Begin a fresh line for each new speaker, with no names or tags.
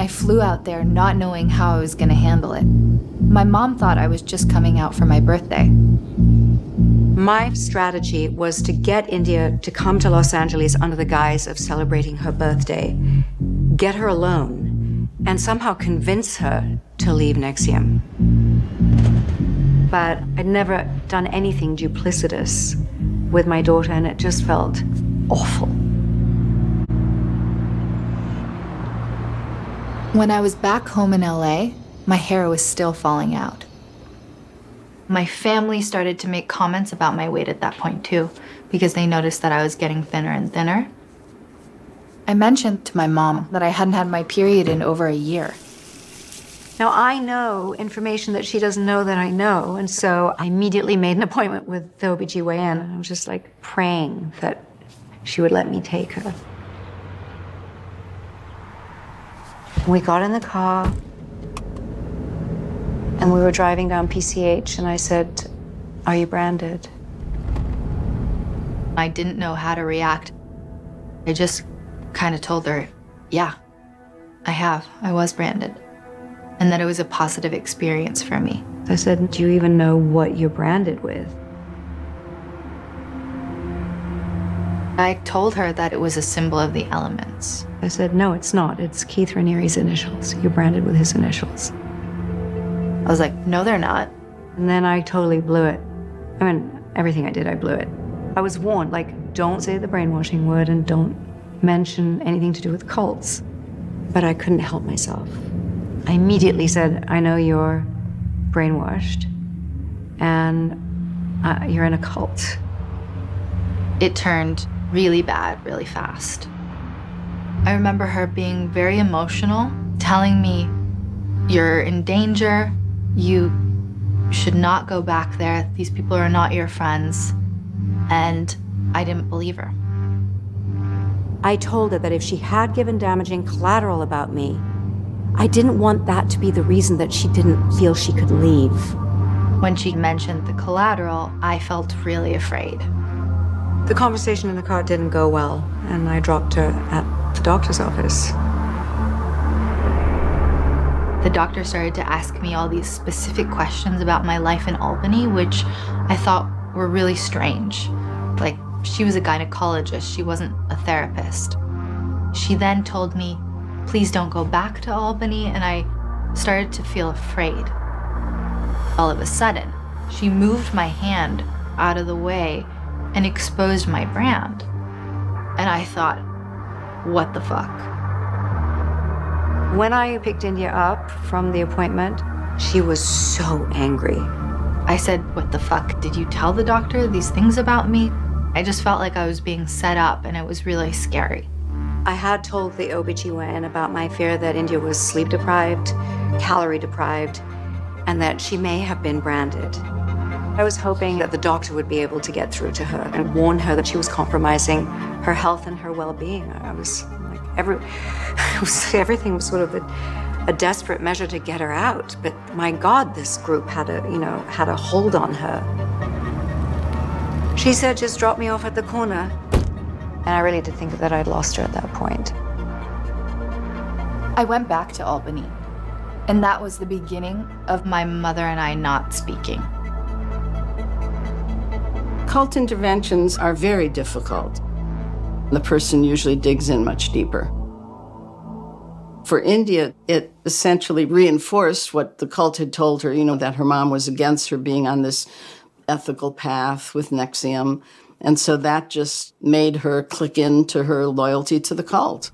I flew out there not knowing how I was going to handle it. My mom thought I was just coming out for my birthday.
My strategy was to get India to come to Los Angeles under the guise of celebrating her birthday, get her alone, and somehow convince her to leave NXIVM. But I'd never done anything duplicitous with my daughter, and it just felt awful.
When I was back home in LA, my hair was still falling out. My family started to make comments about my weight at that point too, because they noticed that I was getting thinner and thinner. I mentioned to my mom that I hadn't had my period in over a year.
Now, I know information that she doesn't know that I know, and so I immediately made an appointment with the OBGYN, and I was just like praying that she would let me take her. We got in the car and we were driving down PCH, and I said, Are you branded?
I didn't know how to react. I just kind of told her, Yeah, I have. I was branded. And that it was a positive experience for me.
I said, Do you even know what you're branded with?
I told her that it was a symbol of the elements.
I said, No, it's not. It's Keith Raniere's initials. You're branded with his initials.
I was like, No, they're not.
And then I totally blew it. I mean, everything I did, I blew it. I was warned, like, don't say the brainwashing word and don't mention anything to do with cults. But I couldn't help myself. I immediately said, I know you're brainwashed and uh, you're in a cult.
It turned really bad really fast. I remember her being very emotional, telling me, You're in danger. You should not go back there. These people are not your friends. And I didn't believe her.
I told her that if she had given damaging collateral about me, I didn't want that to be the reason that she didn't feel she could leave.
When she mentioned the collateral, I felt really afraid.
The conversation in the car didn't go well, and I dropped her at the doctor's office.
The doctor started to ask me all these specific questions about my life in Albany, which I thought were really strange. Like, she was a gynecologist, she wasn't a therapist. She then told me, please don't go back to Albany, and I started to feel afraid. All of a sudden, she moved my hand out of the way and exposed my brand. And I thought, what the fuck? When I picked India up from the appointment, she was so angry. I said, What the fuck? Did you tell the doctor these things about me? I just felt like I was being set up and it was really scary. I had told the OBGYN about my fear that India was sleep deprived, calorie deprived, and that she may have been branded. I was hoping that the doctor would be able to get through to her and warn her that she was compromising her health and her well-being. I was like every was, everything was sort of a, a desperate measure to get her out. But my God, this group had a you know had a hold on her. She said, "Just drop me off at the corner," and I really did think that I'd lost her at that point. I went back to Albany, and that was the beginning of my mother and I not speaking.
Cult interventions are very difficult. The person usually digs in much deeper. For India, it essentially reinforced what the cult had told her, you know, that her mom was against her being on this ethical path with NXIVM. And so that just made her click into her loyalty to the cult.